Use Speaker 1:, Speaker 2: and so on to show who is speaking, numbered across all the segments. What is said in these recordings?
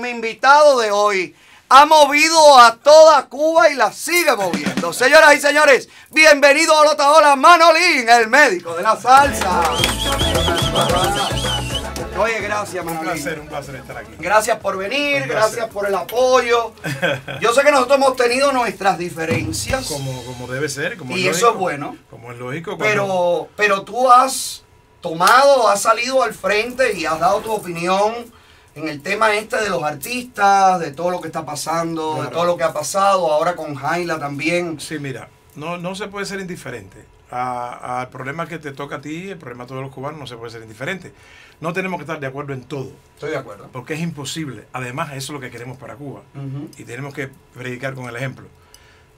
Speaker 1: Mi invitado de hoy ha movido a toda Cuba y la sigue moviendo. Señoras y señores, bienvenido a Lota Hola Manolín, el médico de la salsa. Oye, gracias,
Speaker 2: Un
Speaker 1: Manolín.
Speaker 2: placer, un placer estar aquí.
Speaker 1: Gracias por venir,
Speaker 2: Un
Speaker 1: gracias por el apoyo. Yo sé que nosotros hemos tenido nuestras diferencias,
Speaker 2: Como, como debe ser, como
Speaker 1: Y
Speaker 2: es
Speaker 1: eso
Speaker 2: lógico,
Speaker 1: es bueno.
Speaker 2: Como es lógico. cuando-
Speaker 1: pero, pero tú has tomado, has salido al frente y has dado tu opinión en el tema este de los artistas, de todo lo que está pasando, de todo lo que ha pasado, ahora con Jaila también.
Speaker 2: Sí, mira, no, no se puede ser indiferente. Al problema que te toca a ti, el problema a todos los cubanos, no se puede ser indiferente. No tenemos que estar de acuerdo en todo,
Speaker 1: Estoy de acuerdo.
Speaker 2: porque es imposible. Además, eso es lo que queremos para Cuba. Y tenemos que predicar con el ejemplo.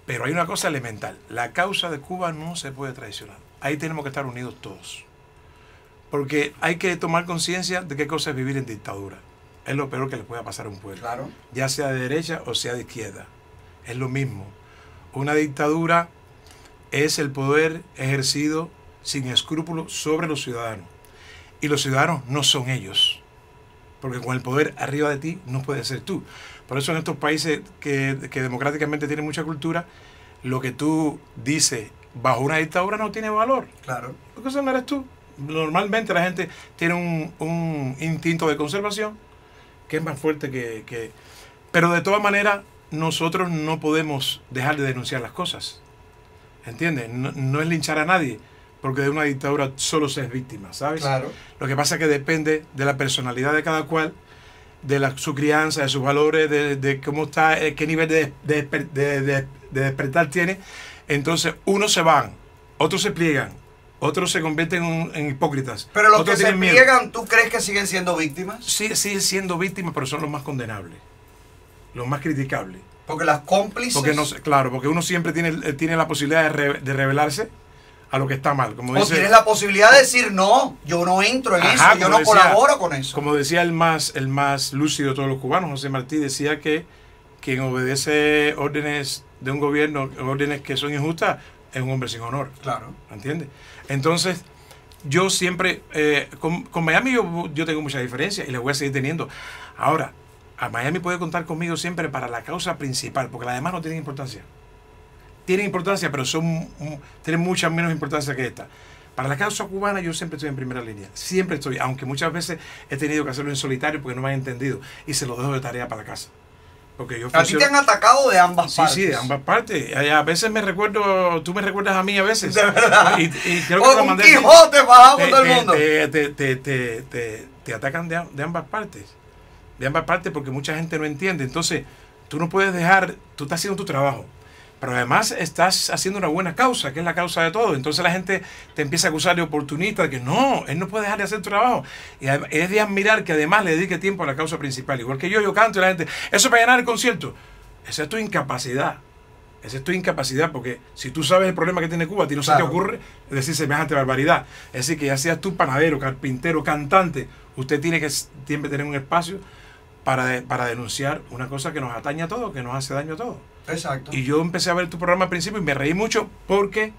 Speaker 2: Pero hay una cosa elemental. La causa de Cuba no se puede traicionar. Ahí tenemos que estar unidos todos. Porque hay que tomar conciencia de qué cosa es vivir en dictadura. Es lo peor que le pueda pasar a un pueblo.
Speaker 1: Claro.
Speaker 2: ya sea de derecha o sea de izquierda. Es lo mismo. Una dictadura es el poder ejercido sin escrúpulos sobre los ciudadanos. Y los ciudadanos no son ellos. Porque con el poder arriba de ti no puedes ser tú. Por eso en estos países que, que democráticamente tienen mucha cultura, lo que tú dices bajo una dictadura no tiene valor.
Speaker 1: Claro.
Speaker 2: Porque eso no eres tú. Normalmente la gente tiene un, un instinto de conservación que es más fuerte que, que- Pero de todas maneras, nosotros no podemos dejar de denunciar las cosas. ¿Entiendes? No, no es linchar a nadie, porque de una dictadura solo se es víctima, ¿sabes?
Speaker 1: Claro.
Speaker 2: Lo que pasa es que depende de la personalidad de cada cual, de la, su crianza, de sus valores, de, de cómo está, eh, qué nivel de, de desper- de- de- de despertar tiene. Entonces, unos se van, otros se pliegan, otros se convierten en, en hipócritas.
Speaker 1: Pero los que se pliegan, ¿tú crees que siguen siendo víctimas?
Speaker 2: Sí, siguen siendo víctimas, pero son los más condenables, los más criticables.
Speaker 1: Porque las cómplices...
Speaker 2: Porque no, claro, porque uno siempre tiene, eh, tiene la posibilidad de, re- de rebelarse a lo que está mal. Como
Speaker 1: o
Speaker 2: dice,
Speaker 1: tienes la posibilidad de decir, no, yo no entro en
Speaker 2: Ajá,
Speaker 1: eso, yo no
Speaker 2: decía-
Speaker 1: colaboro con eso.
Speaker 2: Como decía el más, el más lúcido de todos los cubanos, José Martí, decía que quien obedece órdenes de un gobierno, órdenes que son injustas, es un hombre sin honor.
Speaker 1: Claro.
Speaker 2: ¿Entiendes? Entonces, yo siempre, eh, con, Miami yo, tengo mucha diferencia y la voy a seguir teniendo. Ahora, a Miami puede contar conmigo siempre para la causa principal, porque las demás no tienen importancia. Tienen importancia, pero son mm, tienen mucha menos importancia que esta. Para la causa cubana yo siempre estoy en primera línea, siempre estoy, aunque muchas veces he tenido que hacerlo en solitario porque no me han entendido y se lo dejo de tarea para casa. Porque yo
Speaker 1: A ti te han atacado de ambas
Speaker 2: Sí,
Speaker 1: partes.
Speaker 2: sí, de ambas partes. A veces me recuerdo, tú me recuerdas a mí a veces.
Speaker 1: De verdad.
Speaker 2: Y, y creo que
Speaker 1: un
Speaker 2: mandé.
Speaker 1: Quijote
Speaker 2: Te,
Speaker 1: con todo el mundo.
Speaker 2: te- te- te- te- te- te atacan de, de ambas partes. De ambas partes porque mucha gente no entiende. Entonces, tú no puedes dejar, tú estás haciendo tu trabajo. Pero además estás haciendo una buena causa, que es la causa de todo. Entonces la gente te empieza a acusar de oportunista, de que no, él no puede dejar de hacer tu trabajo. Y es de admirar que además le dedique tiempo a la causa principal. Igual que yo, yo canto y la gente, eso es para llenar el concierto. Esa es tu incapacidad. Esa es tu incapacidad, porque si tú sabes el problema que tiene Cuba, a ti no se
Speaker 1: Claro.
Speaker 2: te ocurre decir semejante barbaridad. Es decir, que ya seas tú panadero, carpintero, cantante, usted tiene que siempre tener un espacio para, de- para denunciar una cosa que nos atañe a todos, que nos hace daño a todos.
Speaker 1: Exacto.
Speaker 2: Y yo empecé a ver tu programa al principio y me reí mucho porque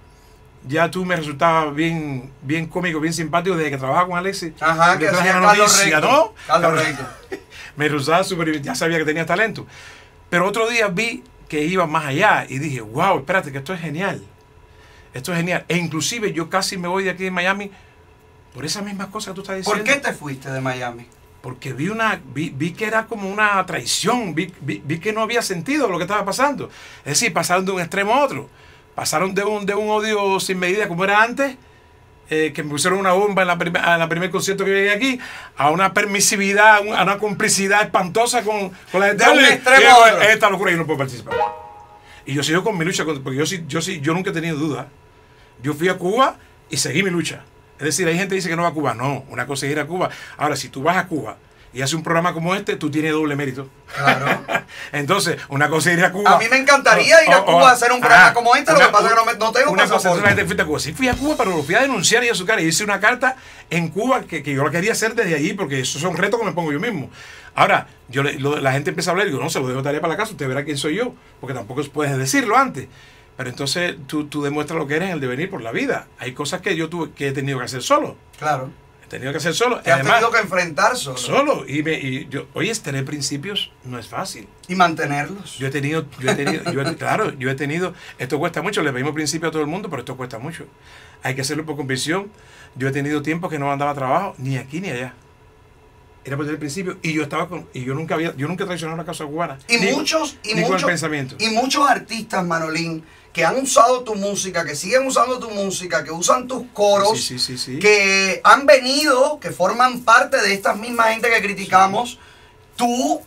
Speaker 2: ya tú me resultabas bien, bien cómico, bien simpático desde que trabajaba con Alexis.
Speaker 1: Ajá, que hacía
Speaker 2: noticia. ¿no? Me resultaba súper bien, ya sabía que tenía talento. Pero otro día vi que iba más allá y dije, wow, espérate, que esto es genial. Esto es genial. E inclusive yo casi me voy de aquí de Miami por esas mismas cosas que tú estás diciendo.
Speaker 1: ¿Por qué te fuiste de Miami?
Speaker 2: Porque vi una, vi, vi que era como una traición, vi, vi- vi que no había sentido lo que estaba pasando. Es decir, pasaron de un extremo a otro. Pasaron de un, de un odio sin medida como era antes, eh, que me pusieron una bomba en la, prim- en la primer concierto que llegué aquí, a una permisividad, a una complicidad espantosa con, con la gente.
Speaker 1: De un extremo
Speaker 2: que
Speaker 1: a otro.
Speaker 2: Esta locura yo no puedo participar. Y yo sigo con mi lucha, porque yo sí, yo sí, yo nunca he tenido duda. Yo fui a Cuba y seguí mi lucha. Es decir, hay gente que dice que no va a Cuba. No, una cosa es ir a Cuba. Ahora, si tú vas a Cuba y haces un programa como este, tú tienes doble mérito.
Speaker 1: Claro.
Speaker 2: Entonces, una cosa es ir a Cuba.
Speaker 1: A mí me encantaría ir a Cuba a hacer un programa como este, lo que pasa es que no me- no tengo
Speaker 2: Una cosa es la gente fuiste a Cuba. Sí fui a Cuba, pero lo fui a denunciar y a su cara. Y hice una carta en Cuba que, que yo la quería hacer desde allí, porque esos son retos que me pongo yo mismo. Ahora, yo le- lo- la gente empieza a hablar y digo, no, se lo dejo de tarea para la casa, usted verá quién soy yo, porque tampoco puedes decirlo antes. Pero entonces tú, tú demuestras lo que eres en el devenir por la vida. Hay cosas que yo tuve, que he tenido que hacer solo.
Speaker 1: Claro.
Speaker 2: He tenido que hacer solo.
Speaker 1: Te has tenido que enfrentar solo.
Speaker 2: solo. Y, me, y yo, oye, tener principios no es fácil.
Speaker 1: Y mantenerlos.
Speaker 2: Yo he tenido, yo he tenido, yo he- claro, yo he tenido, esto cuesta mucho, le pedimos principio a todo el mundo, pero esto cuesta mucho. Hay que hacerlo por convicción. Yo he tenido tiempo que no mandaba trabajo, ni aquí ni allá. Era por tener principio. Y yo estaba con, y yo nunca había, yo nunca traicionado una causa cubana.
Speaker 1: Y
Speaker 2: Ni-
Speaker 1: muchos, y
Speaker 2: ni con el
Speaker 1: muchos,
Speaker 2: pensamiento.
Speaker 1: y muchos artistas, Manolín, que han usado tu música, que siguen usando tu música, que usan tus coros,
Speaker 2: Sí, sí, sí, sí.
Speaker 1: que han venido, que forman parte de esta misma gente que criticamos, tú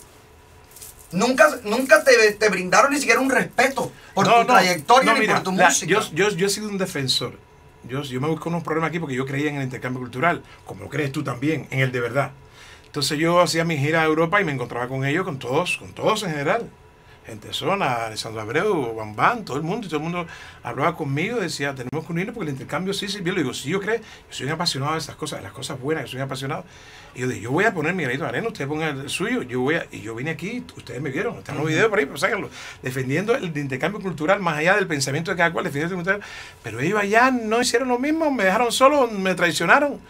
Speaker 1: nunca, nunca te, te brindaron ni siquiera un respeto por
Speaker 2: No,
Speaker 1: tu
Speaker 2: no,
Speaker 1: trayectoria
Speaker 2: no,
Speaker 1: ni por tu
Speaker 2: la-
Speaker 1: música.
Speaker 2: Yo, yo, yo he sido un defensor. Yo, yo me busco unos problemas aquí porque yo creía en el intercambio cultural, como lo crees tú también, en el de verdad. Entonces yo hacía mi gira a Europa y me encontraba con ellos, con todos, con todos en general. Gente Zona, Alessandro Abreu, Bambán, todo el mundo, y todo el mundo hablaba conmigo, decía, tenemos que unirnos porque el intercambio sí sirvió. Le digo, sí, yo creo, yo soy un apasionado de esas cosas, de las cosas buenas, yo soy un apasionado. Y yo dije, yo voy a poner mi granito de arena, ustedes pongan el suyo, yo voy a, y yo vine aquí, ustedes me vieron, están los videos por ahí, pues sáquenlo, defendiendo el intercambio cultural más allá del pensamiento de cada cual, defendiendo el cultural. Pero ellos allá no hicieron lo mismo, me dejaron solo, me traicionaron.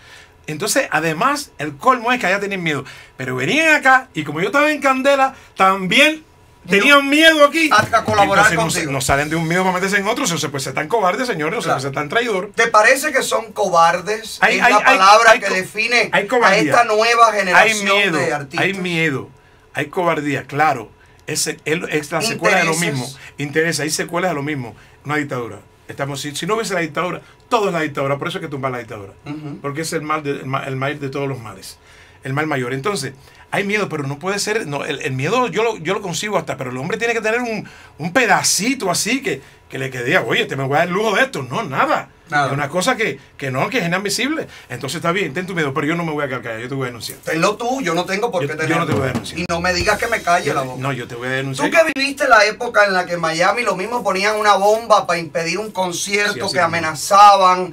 Speaker 2: Entonces, además, el colmo es que allá tenían miedo. Pero venían acá y como yo estaba en Candela, también tenían miedo aquí.
Speaker 1: A- colaborar
Speaker 2: Entonces, no,
Speaker 1: contigo.
Speaker 2: no salen de un miedo para meterse en otro, o sea, se puede ser tan cobarde, señores, o se
Speaker 1: Claro.
Speaker 2: puede ser tan traidor.
Speaker 1: ¿Te parece que son cobardes?
Speaker 2: Hay-
Speaker 1: es
Speaker 2: hay-
Speaker 1: la
Speaker 2: hay-
Speaker 1: palabra
Speaker 2: hay
Speaker 1: que define
Speaker 2: hay
Speaker 1: a esta nueva
Speaker 2: Hay
Speaker 1: generación
Speaker 2: miedo,
Speaker 1: de artistas.
Speaker 2: hay miedo, hay cobardía, claro. Es, es, es la secuela de lo mismo. Interesa, hay secuelas de lo mismo. Una dictadura. Estamos, si, si no hubiese la dictadura, todo es la dictadura. Por eso hay que tumbar la dictadura. Porque es el mal, de- el mal de todos los males. El mal mayor. Entonces, hay miedo, pero no puede ser. No, el, el miedo yo lo, yo lo consigo hasta, pero el hombre tiene que tener un, un pedacito así que, que le quede, oye, te me voy a dar el lujo de esto. No, nada.
Speaker 1: Nada.
Speaker 2: Es una cosa que, que no, que es inadmisible. Entonces está bien, ten tu miedo, pero yo no me voy a callado, yo te voy a denunciar.
Speaker 1: Tenlo tú, yo no tengo por
Speaker 2: Yo-
Speaker 1: qué
Speaker 2: yo no
Speaker 1: tenerlo.
Speaker 2: te voy a denunciar.
Speaker 1: Y no me digas que me calle la boca.
Speaker 2: no, yo te voy a
Speaker 1: Tú
Speaker 2: denunciar.
Speaker 1: que viviste la época en la que en Miami lo mismo ponían una bomba para impedir un concierto,
Speaker 2: Sí,
Speaker 1: que amenazaban.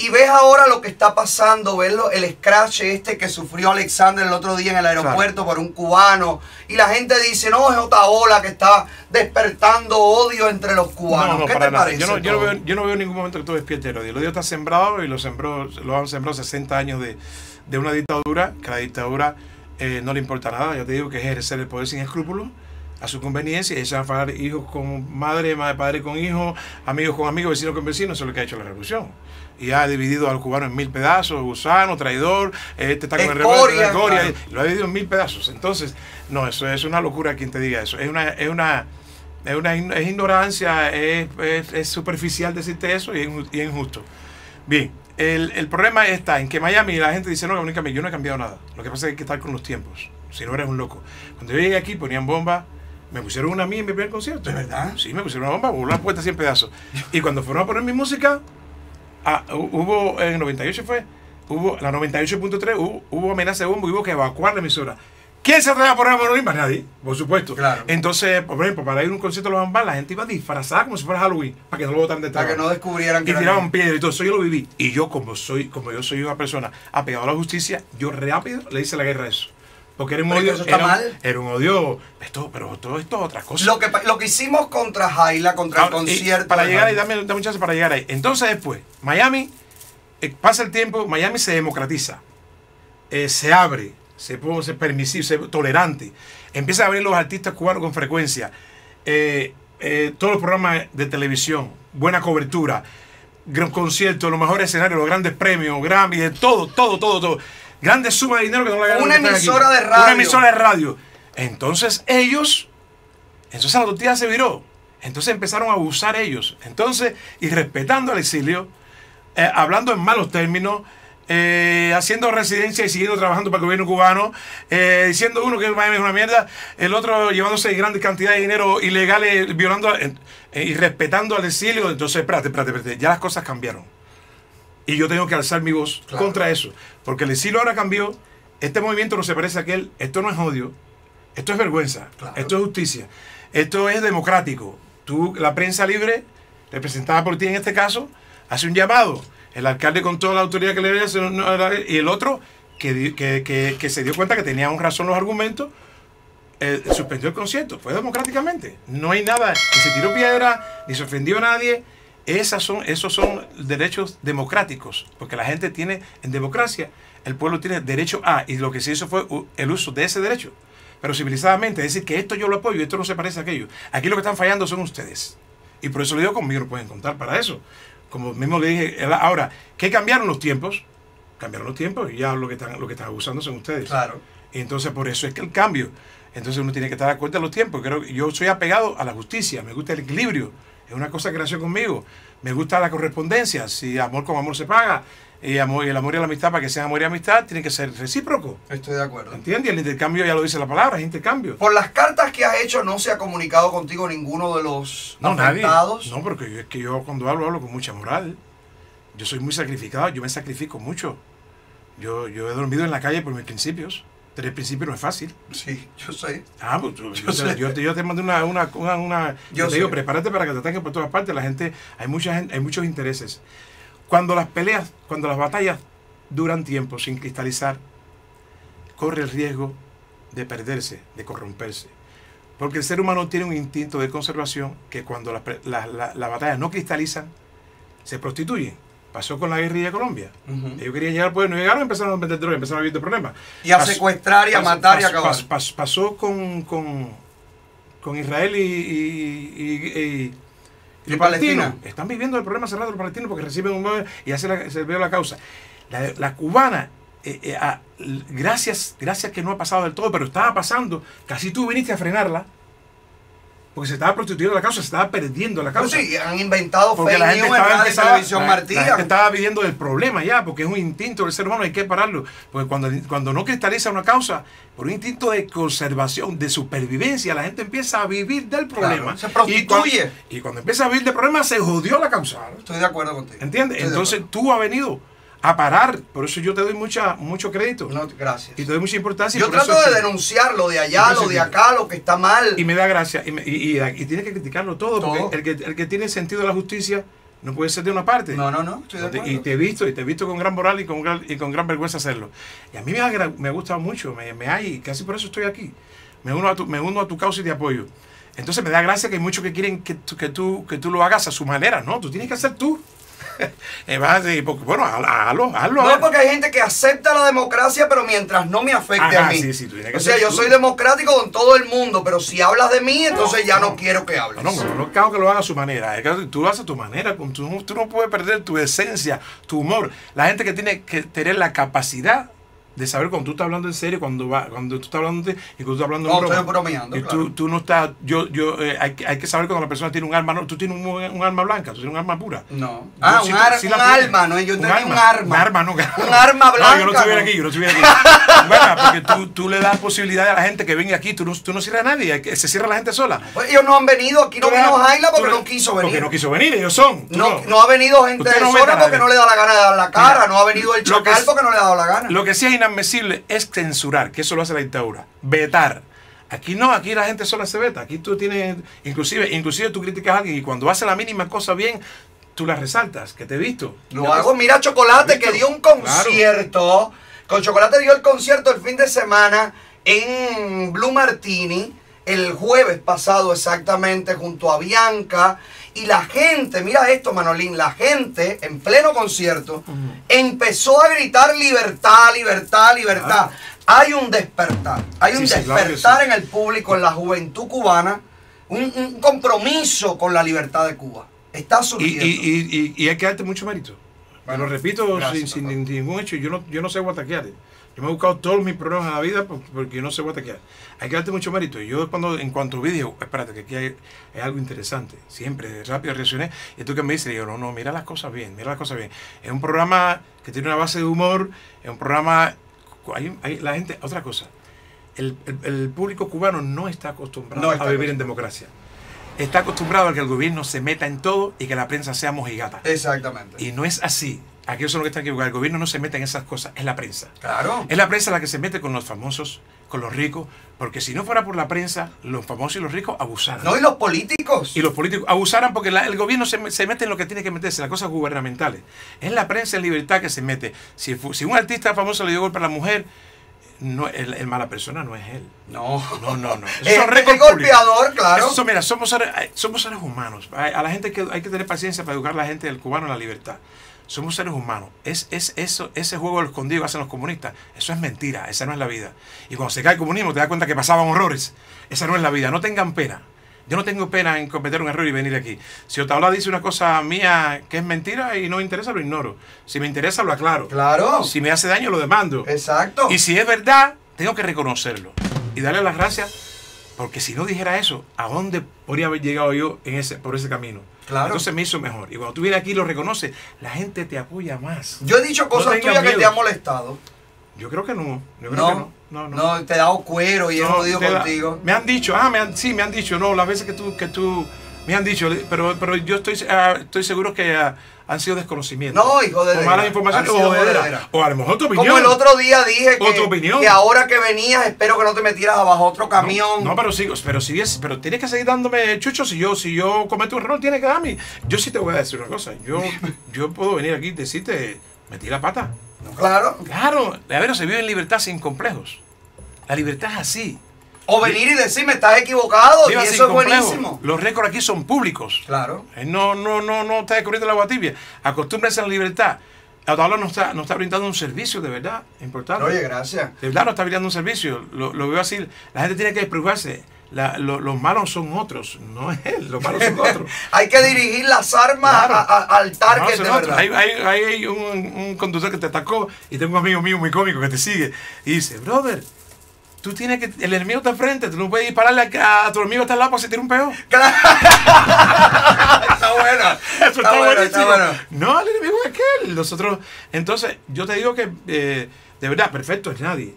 Speaker 1: Y ves ahora lo que está pasando, ves el scratch este que sufrió Alexander el otro día en el aeropuerto por un cubano. Y la gente dice, no, es otra ola que está despertando odio entre los cubanos.
Speaker 2: No, no,
Speaker 1: ¿Qué
Speaker 2: para
Speaker 1: te
Speaker 2: nada.
Speaker 1: parece?
Speaker 2: Yo no, yo, veo, yo no veo en ningún momento que tú despiertes el odio. El odio está sembrado y lo sembró, lo han sembrado 60 años de, de una dictadura, que la dictadura eh, no le importa nada. Yo te digo que es ejercer el poder sin escrúpulos a su conveniencia y echar a hijos con madre, madre, padre con hijo, amigos con amigos, vecinos con vecinos. Eso es lo que ha hecho la revolución. Y ha dividido al cubano en mil pedazos, gusano, traidor, este está con el la escoria,
Speaker 1: claro.
Speaker 2: lo ha dividido en mil pedazos. Entonces, no, eso es una locura quien te diga eso. Es una, es una, es una es ignorancia, es, es- es superficial decirte eso y es, injusto. Bien, el, el problema está en que Miami la gente dice, no, únicamente yo no he cambiado nada. Lo que pasa es que hay que estar con los tiempos. Si no eres un loco. Cuando yo llegué aquí ponían bombas, me pusieron una a mí en mi primer concierto.
Speaker 1: ¿De verdad?
Speaker 2: Sí, me pusieron una bomba, voló la puerta 100 pedazos. Y cuando fueron a poner mi música, ah, hu- hubo, en 98 fue, hubo, la 98.3, hubo, hubo amenaza de bomba y hubo que evacuar la emisora. ¿Quién se atreve a poner a Manolín? Más nadie, por supuesto.
Speaker 1: Claro.
Speaker 2: Entonces, por ejemplo, para ir a un concierto de los Bambán, la gente iba disfrazada como si fuera Halloween, para que no lo botaran de
Speaker 1: Para que no descubrieran que
Speaker 2: Y tiraban piedras y todo eso, yo lo viví. Y yo, como soy, como yo soy una persona apegada a la justicia, yo rápido le hice la guerra a eso. Porque era un
Speaker 1: Pero
Speaker 2: odio.
Speaker 1: eso está
Speaker 2: era,
Speaker 1: mal.
Speaker 2: era un odio. Esto, pero todo esto es otra cosa.
Speaker 1: Lo que, lo que hicimos contra Jaila, contra el
Speaker 2: Ahora,
Speaker 1: concierto.
Speaker 2: Para llegar ahí, dame, dame un chance para llegar ahí. Entonces después, Miami, eh, pasa el tiempo, Miami se democratiza, eh, se abre, se pone se permisivo, se tolerante, empieza a abrir los artistas cubanos con frecuencia, eh, todos los programas de televisión, buena cobertura, gran conciertos, los mejores escenarios, los grandes premios, Grammy, de todo, todo, todo, todo. Grandes sumas de dinero que no la ganan
Speaker 1: Una emisora de radio.
Speaker 2: Una emisora de radio. Entonces ellos entonces la tortilla se viró. Entonces empezaron a abusar ellos. Entonces, y respetando al exilio, eh, hablando en malos términos, eh, haciendo residencia y siguiendo trabajando para el gobierno cubano, eh, diciendo uno que Miami es una mierda, el otro llevándose grandes cantidades de dinero ilegales, violando eh, y respetando al exilio. Entonces, espérate, espérate, espérate, ya las cosas cambiaron. Y yo tengo que alzar mi voz
Speaker 1: Claro.
Speaker 2: contra eso. Porque el exilio ahora cambió. Este movimiento no se parece a aquel. Esto no es odio. Esto es vergüenza.
Speaker 1: Claro.
Speaker 2: Esto es justicia. Esto es democrático. Tú, la prensa libre, representada por ti en este caso, hace un llamado. El alcalde con toda la autoridad que le no, y el otro que, que, que- que se dio cuenta que tenía un razón los argumentos, eh, suspendió el concierto. Fue democráticamente. No hay nada, ni se tiró piedra, ni se ofendió a nadie. Esas son, esos son derechos democráticos, porque la gente tiene, en democracia, el pueblo tiene derecho a, y lo que se hizo fue el uso de ese derecho. Pero civilizadamente, decir que esto yo lo apoyo, esto no se parece a aquello. Aquí lo que están fallando son ustedes. Y por eso le digo, conmigo no pueden contar para eso. Como mismo le dije, ahora, ¿qué cambiaron los tiempos? Cambiaron los tiempos y ya lo que están, lo que están abusando son ustedes.
Speaker 1: Claro.
Speaker 2: Y entonces por eso es que el cambio. Entonces uno tiene que estar de acuerdo a los tiempos. Creo yo soy apegado a la justicia, me gusta el equilibrio. Es una cosa que nació conmigo. Me gusta la correspondencia. Si amor con amor se paga, y, amor, y el amor y la amistad, para que sea amor y amistad, tiene que ser recíproco.
Speaker 1: Estoy de acuerdo.
Speaker 2: ¿Entiendes? El intercambio ya lo dice la palabra, es intercambio.
Speaker 1: Por las cartas que has hecho, ¿no se ha comunicado contigo ninguno de los
Speaker 2: no, afectados? No, porque es que yo cuando hablo, hablo con mucha moral. Yo soy muy sacrificado, yo me sacrifico mucho. Yo, yo he dormido en la calle por mis principios. Tener principios no es fácil.
Speaker 1: Sí, yo sé.
Speaker 2: Ah, pues yo, yo, te, yo, te, mando una... una, una, yo, te digo, prepárate para que te ataquen por todas partes. La gente, hay, mucha gente, hay muchos intereses. Cuando las peleas, cuando las batallas duran tiempo sin cristalizar, corre el riesgo de perderse, de corromperse. Porque el ser humano tiene un instinto de conservación que cuando las la, batallas no cristalizan, se prostituyen. Pasó con la guerrilla de Colombia. Ellos querían llegar al poder, no llegaron, empezaron a vender drogas, empezaron a vivir problemas.
Speaker 1: Y a secuestrar y a matar y a acabar.
Speaker 2: pasó con, con, con, Israel y, y,
Speaker 1: y, palestinos.
Speaker 2: Están viviendo el problema cerrado los palestinos porque reciben un y ya se, la, se vio la causa. La, la cubana, eh, eh, ah, gracias, gracias que no ha pasado del todo, pero estaba pasando, casi tú viniste a frenarla porque se estaba prostituyendo la causa, se estaba perdiendo la causa.
Speaker 1: sí, han inventado
Speaker 2: porque la gente estaba en televisión Martínez. estaba viviendo el problema ya, porque es un instinto del ser humano, hay que pararlo. Porque cuando, cuando no cristaliza una causa, por un instinto de conservación, de supervivencia, la gente empieza a vivir del problema.
Speaker 1: se prostituye.
Speaker 2: Y cuando, empieza a vivir del problema, se jodió la causa.
Speaker 1: Estoy de acuerdo contigo.
Speaker 2: ¿Entiendes? Entonces tú has venido a parar. Por eso yo te doy mucha, mucho crédito.
Speaker 1: No, gracias.
Speaker 2: Y te doy mucha importancia.
Speaker 1: Yo trato de denunciar lo de allá, lo de acá, lo que está mal.
Speaker 2: Y me da gracia. Y, y, y, tienes que criticarlo todo, porque el que, el que tiene sentido de la justicia no puede ser de una parte.
Speaker 1: No, no, no. Estoy de acuerdo.
Speaker 2: Y te he visto, y te he visto con gran moral y con gran, y con gran vergüenza hacerlo. Y a mí me ha, me ha gustado mucho, me, me hay, casi por eso estoy aquí. Me uno, a tu, me uno a tu causa y te apoyo. Entonces me da gracia que hay muchos que quieren que, que, tú, que tú lo hagas a su manera. No, tú tienes que hacer tú. bueno, hazlo, hazlo.
Speaker 1: No, porque hay gente que acepta la democracia, pero mientras no me afecte a mí. o sea, yo soy democrático con todo el mundo, pero si hablas de mí, entonces ya no, quiero que hables.
Speaker 2: No, no, no, quiero que lo haga a su manera. tú lo haces a tu manera. Tú, tú no puedes perder tu esencia, tu humor. La gente que tiene que tener la capacidad de saber cuando tú estás hablando en serio, cuando va, cuando tú estás hablando de, y cuando tú estás hablando
Speaker 1: no, estoy bromeando,
Speaker 2: y tú, tú, no estás, yo, yo, eh, hay, hay, que saber cuando la persona tiene un arma, no, tú tienes un, un arma blanca, tú tienes un arma pura.
Speaker 1: No. ah, un, ar, un no, yo tengo un arma. Un
Speaker 2: arma, no.
Speaker 1: Un arma blanca.
Speaker 2: No, yo no estuviera aquí, yo no estuviera aquí. bueno, porque tú, tú le das posibilidad a la gente que venga aquí, tú no, tú no cierras a nadie, se cierra la gente sola.
Speaker 1: Pues ellos no han venido, aquí no vino Jaila porque no quiso venir.
Speaker 2: Porque no quiso venir, ellos son.
Speaker 1: No, no, ha venido gente de zona porque no le da la gana de dar la cara, no ha venido el chacal porque no le ha dado la gana.
Speaker 2: Lo que sí es inadmisible es censurar, que eso lo hace la dictadura, vetar. Aquí no, aquí la gente sola se veta. Aquí tú tienes, inclusive, inclusive tú criticas a alguien y cuando hace la mínima cosa bien, tú la resaltas, que te he visto.
Speaker 1: Lo hago, mira Chocolate que dio un concierto. Con Chocolate dio el concierto el fin de semana en Blue Martini, el jueves pasado exactamente, junto a Bianca. Y la gente, mira esto, Manolín, la gente en pleno concierto empezó a gritar libertad, libertad, libertad. Hay un despertar, hay un despertar en el público, en la juventud cubana, un, compromiso con la libertad de Cuba. Está surgiendo.
Speaker 2: Y, hay que darte mucho mérito. Bueno, lo repito sin, ningún hecho, yo no, yo no sé guataquear. Yo me he buscado todos mis problemas en la vida porque no sé guataquear. Hay que darte mucho mérito. Y yo cuando en cuanto vi, digo, espérate, que aquí hay, algo interesante. Siempre, rápido reaccioné. Y tú que me dices, digo, no, no, mira las cosas bien, mira las cosas bien. Es un programa que tiene una base de humor, es un programa... Hay, la gente, otra cosa, el, público cubano no está acostumbrado a vivir en democracia está acostumbrado a que el gobierno se meta en todo y que la prensa sea mojigata.
Speaker 1: Exactamente.
Speaker 2: Y no es así. Aquellos son los que están equivocados. El gobierno no se mete en esas cosas, es la prensa.
Speaker 1: Claro.
Speaker 2: Es la prensa la que se mete con los famosos, con los ricos, porque si no fuera por la prensa, los famosos y los ricos abusaran.
Speaker 1: No, y los políticos.
Speaker 2: Y los políticos abusaran porque el gobierno se, mete en lo que tiene que meterse, las cosas gubernamentales. Es la prensa en libertad que se mete. Si, si un artista famoso le dio golpe a la mujer, no, el, el mala persona no es él.
Speaker 1: No.
Speaker 2: No, no, no.
Speaker 1: Es,
Speaker 2: récords
Speaker 1: golpeador, claro.
Speaker 2: Son- mira, somos seres, eh, somos seres humanos. A la gente que hay que tener paciencia para educar a la gente del cubano en la libertad. Somos seres humanos. Es, es eso, ese juego del escondido que hacen los comunistas, eso es mentira, esa no es la vida. Y cuando se cae el comunismo te das cuenta que pasaban horrores. Esa no es la vida. No tengan pena. Yo no tengo pena en cometer un error y venir aquí. Si Otaola dice una cosa mía que es mentira y no me interesa, lo ignoro. Si me interesa, lo aclaro.
Speaker 1: Claro.
Speaker 2: Si me hace daño, lo demando.
Speaker 1: Exacto.
Speaker 2: Y si es verdad, tengo que reconocerlo y darle las gracias, porque si no dijera eso, ¿a dónde podría haber llegado yo en ese, por ese camino?
Speaker 1: Claro.
Speaker 2: Entonces me hizo mejor. Y cuando tú vienes aquí y lo reconoces, la gente te apoya más.
Speaker 1: Yo he dicho cosas tuyas que te han molestado.
Speaker 2: Yo creo que no. Yo creo
Speaker 1: No,
Speaker 2: que no. No, no.
Speaker 1: no, te he dado cuero y he jodido contigo.
Speaker 2: Me han dicho, ah, me han- sí, me han dicho, no, las veces que tú, que tú, me han dicho, pero, pero yo estoy, ah, estoy seguro que ah, han sido desconocimientos.
Speaker 1: No, hijo de
Speaker 2: O malas informaciones, o jodedera. O a lo mejor tu opinión.
Speaker 1: Como el otro día dije que,
Speaker 2: opinión.
Speaker 1: que ahora que venías espero que no te metieras abajo otro camión.
Speaker 2: No, no, pero sigo, pero sigues, pero tienes que seguir dándome chucho si yo, si yo cometo un error, tienes que darme. Yo sí te voy a decir una cosa. Yo, yo puedo venir aquí y decirte, metí la pata.
Speaker 1: No, claro.
Speaker 2: Claro, ver, se vive en libertad sin complejos. La libertad es así.
Speaker 1: O venir y decirme estás equivocado y eso es buenísimo.
Speaker 2: Los récords aquí son públicos.
Speaker 1: Claro.
Speaker 2: Eh, No, no, no, no está descubriendo la agua tibia. Acostúmbrense a la libertad. Ahora nos está, nos está brindando un servicio de verdad importante.
Speaker 1: Oye, gracias.
Speaker 2: De verdad nos está brindando un servicio. Lo, lo veo así. La gente tiene que despreocuparse. La- lo- los malos son otros, no es él. Los malos son otros.
Speaker 1: Hay que dirigir las armas
Speaker 2: Claro.
Speaker 1: a- a- al target de verdad.
Speaker 2: Hay, hay- hay un, un conductor que te atacó y tengo un amigo mío muy cómico que te sigue y dice, brother, tú tienes que, el enemigo está enfrente, tú no puedes dispararle a, a tu enemigo está al lado para se tira un peo.
Speaker 1: está buena.
Speaker 2: Eso está,
Speaker 1: bueno,
Speaker 2: buenísimo.
Speaker 1: está bueno.
Speaker 2: No, el enemigo es aquel. Nosotros, entonces, yo te digo que, eh, de verdad, perfecto es nadie.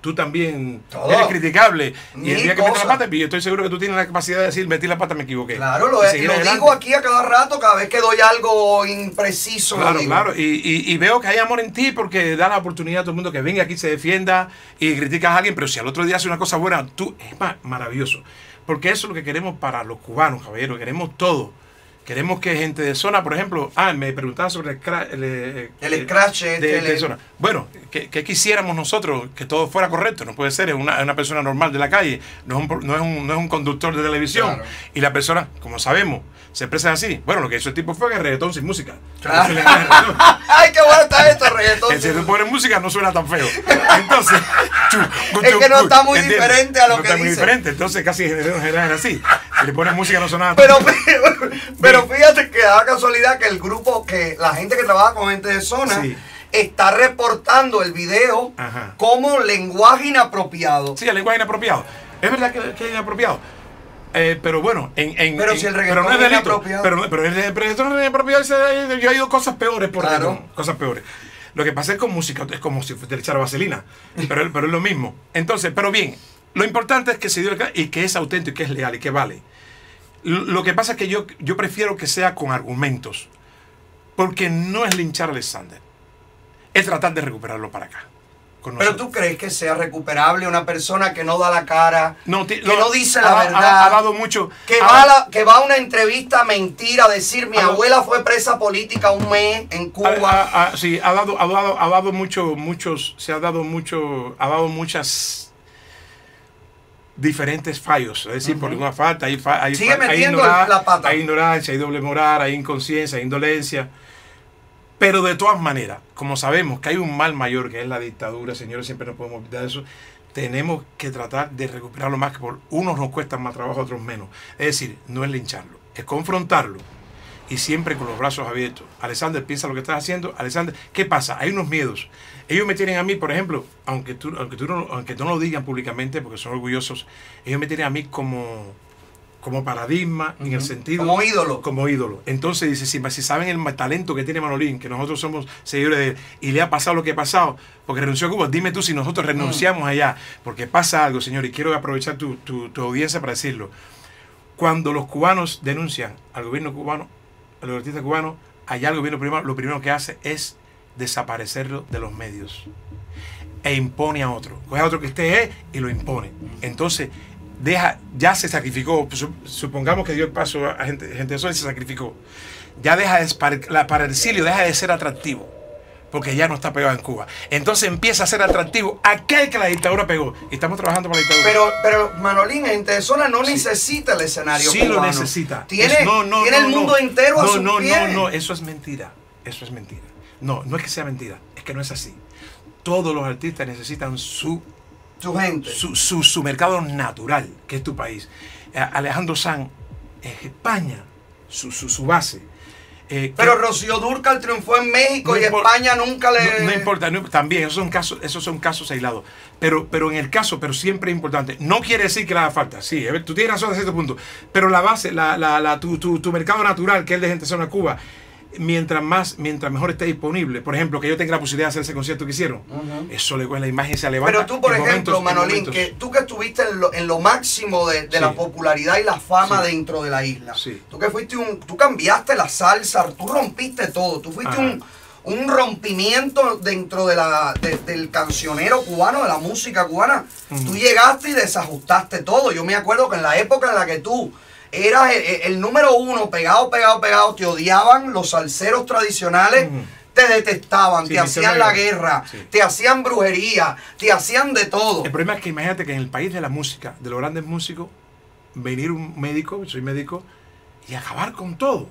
Speaker 2: Tú también
Speaker 1: Todo.
Speaker 2: eres criticable. Y el día que metes la pata, yo estoy seguro que tú tienes la capacidad de decir, metí la pata, me equivoqué.
Speaker 1: Claro, lo,
Speaker 2: Y
Speaker 1: digo aquí a cada rato, cada vez que doy algo impreciso.
Speaker 2: Claro,
Speaker 1: digo.
Speaker 2: claro. Y, y- y veo que hay amor en ti porque da la oportunidad a todo el mundo que venga aquí, se defienda y criticas a alguien, pero si al otro día hace una cosa buena, tú es ma- maravilloso. Porque eso es lo que queremos para los cubanos, caballero. Queremos todo. Queremos que gente de zona, por ejemplo, ah, me preguntaban sobre el, cra- el, eh,
Speaker 1: El
Speaker 2: eh,
Speaker 1: scratch
Speaker 2: de,
Speaker 1: este,
Speaker 2: de
Speaker 1: el-
Speaker 2: zona. Bueno, que quisiéramos nosotros que todo fuera correcto. No puede ser, es una, persona normal de la calle, no es un, no es un, no es un conductor de televisión.
Speaker 1: Claro.
Speaker 2: Y la persona, como sabemos, se expresa así. Bueno, lo que hizo el tipo fue que reggaetón sin música.
Speaker 1: Claro.
Speaker 2: El reggaetón.
Speaker 1: Ay, qué bueno está esto, reggaetón.
Speaker 2: El si tú pones música no suena tan feo. Entonces,
Speaker 1: Es que no está muy
Speaker 2: ¿entiendes?
Speaker 1: diferente a lo
Speaker 2: no
Speaker 1: que
Speaker 2: está muy diferente. Entonces, casi en general es así. Si le pones música no suena tan
Speaker 1: Pero, pero fíjate que da casualidad que el grupo, que la gente que trabaja con gente de zona,
Speaker 2: Sí.
Speaker 1: está reportando el video
Speaker 2: Ajá.
Speaker 1: como lenguaje inapropiado.
Speaker 2: Sí, el lenguaje inapropiado. Es verdad que, que es inapropiado. Eh, pero bueno, en, en-
Speaker 1: Pero
Speaker 2: en-
Speaker 1: si el reggaetón
Speaker 2: no es delito.
Speaker 1: inapropiado.
Speaker 2: Pero, pero el reggaetón es inapropiado. Yo he oído cosas peores por
Speaker 1: Claro.
Speaker 2: reggaetón, Cosas peores. Lo que pasa es con música, es como si te echara vaselina. Pero, pero es lo mismo. Entonces, pero bien, lo importante es que se dio el y que es auténtico, y que es leal y que vale. Lo lo que pasa es que yo, yo prefiero que sea con argumentos. Porque no es linchar a Alexander. Es tratar de recuperarlo para acá.
Speaker 1: Pero tú crees que sea recuperable una persona que no da la cara,
Speaker 2: No,
Speaker 1: que no, dice la
Speaker 2: ha- ha-
Speaker 1: verdad,
Speaker 2: Ha, dado mucho.
Speaker 1: que, va a la- que va a una entrevista mentira a decir mi abuela fue presa política un mes en Cuba.
Speaker 2: ha- ha- sí, ha dado, ha dado, ha dado mucho, muchos, se ha dado mucho, ha dado muchas diferentes fallos. Es decir, por ninguna falta, hay, fa- hay, fa- hay
Speaker 1: la pata.
Speaker 2: hay ignorancia, hay doble moral, hay inconsciencia, hay indolencia. Pero de todas maneras, como sabemos que hay un mal mayor que es la dictadura, señores, siempre no podemos olvidar eso, tenemos que tratar de recuperarlo más que por unos nos cuestan más trabajo, otros menos. Es decir, no es lincharlo, es confrontarlo y siempre con los brazos abiertos. Alexander, piensa lo que estás haciendo. Alexander, ¿qué pasa? Hay unos miedos. Ellos me tienen a mí, por ejemplo, aunque tú, aunque tú no, aunque no lo digan públicamente porque son orgullosos, ellos me tienen a mí como, como paradigma en el sentido
Speaker 1: Como ídolo.
Speaker 2: como ídolo. Entonces dice, si, si saben el talento que tiene Manolín, que nosotros somos seguidores de él, y le ha pasado lo que ha pasado, porque renunció a Cuba, dime tú si nosotros renunciamos allá, porque pasa algo, señor, y quiero aprovechar tu, tu- tu audiencia para decirlo. Cuando los cubanos denuncian al gobierno cubano, a los artistas cubanos, allá el gobierno primero, lo primero que hace es desaparecerlo de los medios e impone a otro. Coge a otro que esté él y lo impone. Entonces, deja, ya se sacrificó, su- supongamos que dio el paso a gente, gente de Sol y se sacrificó. Ya deja de, la, para el exilio deja de ser atractivo. porque ya no está pegado en Cuba. Entonces empieza a ser atractivo aquel que la dictadura pegó. Y estamos trabajando para la dictadura.
Speaker 1: Pero, pero Manolín, gente de zona no necesita el escenario
Speaker 2: sí
Speaker 1: cubano.
Speaker 2: lo necesita.
Speaker 1: Tiene,
Speaker 2: Es- no, no,
Speaker 1: tiene
Speaker 2: no,
Speaker 1: el mundo entero a
Speaker 2: no,
Speaker 1: sus
Speaker 2: no. No, no, eso es mentira. Eso es mentira. No, no es que sea mentira, es que no es así. Todos los artistas necesitan su,
Speaker 1: Su gente.
Speaker 2: su, su, su mercado natural, que es tu país. Eh, Alejandro Sanz es España, su, su, su base. Eh,
Speaker 1: Pero
Speaker 2: que-
Speaker 1: Rocío Durcal triunfó en México
Speaker 2: No
Speaker 1: y España nunca le...
Speaker 2: no, no importa, no- también esos son casos, esos son casos aislados. Pero, pero en el caso, pero siempre es importante. No quiere decir que le haga falta. Sí, ver, tú tienes razón a cierto punto. Pero la base, la, la, la- tu, tu, tu mercado natural, que es el de gente zona Cuba, mientras más, mientras mejor esté disponible. Por ejemplo, que yo tenga la posibilidad de hacer ese concierto que hicieron. Eso le la imagen se levanta.
Speaker 1: Pero tú, por ejemplo,
Speaker 2: momentos- en
Speaker 1: Manolín, que tú que estuviste en lo, en lo máximo de, de
Speaker 2: Sí.
Speaker 1: la popularidad y la fama
Speaker 2: Sí.
Speaker 1: dentro de la isla.
Speaker 2: Sí.
Speaker 1: Tú que fuiste un... Tú cambiaste la salsa, tú rompiste todo. Tú fuiste
Speaker 2: Ajá.
Speaker 1: un, un rompimiento dentro de la, de- del cancionero cubano, de la música cubana. Tú llegaste y desajustaste todo. Yo me acuerdo que en la época en la que tú eras el, número uno, pegado, pegado, pegado, te odiaban los salseros tradicionales. Te detestaban,
Speaker 2: Sí,
Speaker 1: te hacían la guerra,
Speaker 2: sí.
Speaker 1: te hacían brujería, te hacían de todo.
Speaker 2: El problema es que imagínate que en el país de la música, de los grandes músicos, venir un médico, soy médico, y acabar con todo.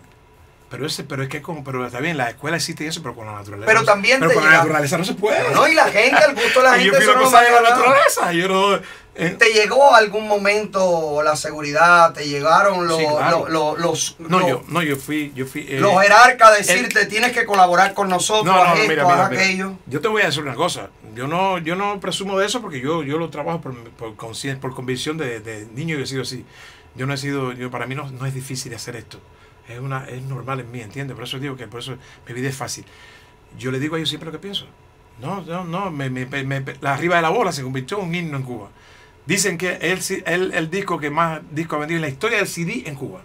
Speaker 2: Pero ese, pero es que como, pero está bien, la escuela existe y eso, pero con la naturaleza.
Speaker 1: Pero
Speaker 2: no se-
Speaker 1: también
Speaker 2: pero con la naturaleza no se puede.
Speaker 1: No, y la gente, el gusto de la
Speaker 2: y yo
Speaker 1: gente.
Speaker 2: fui
Speaker 1: eso
Speaker 2: una
Speaker 1: no
Speaker 2: cosa de la naturaleza. Yo no. Eh,
Speaker 1: ¿Te llegó algún momento la seguridad? ¿Te llegaron los,
Speaker 2: Sí, claro.
Speaker 1: los, los,
Speaker 2: no, yo, no, yo fui, yo fui. eh,
Speaker 1: los jerarcas a decirte tienes que colaborar con nosotros,
Speaker 2: no, no,
Speaker 1: haz
Speaker 2: no,
Speaker 1: esto,
Speaker 2: mira,
Speaker 1: haz
Speaker 2: mira, mira.
Speaker 1: aquello?
Speaker 2: Yo te voy a decir una cosa. Yo no, yo no presumo de eso porque yo, yo lo trabajo por, por, por convicción de, de niño y he sido así. Yo no he sido, yo para mí no, no es difícil hacer esto. Es una, es normal en mí, ¿entiendes? Por eso digo que por eso mi vida es fácil. Yo le digo a ellos siempre lo que pienso. No, no, no, me, me- me- me- la arriba de la bola se convirtió en un himno en Cuba. Dicen que él, el disco que más disco ha vendido en la historia del CD en Cuba.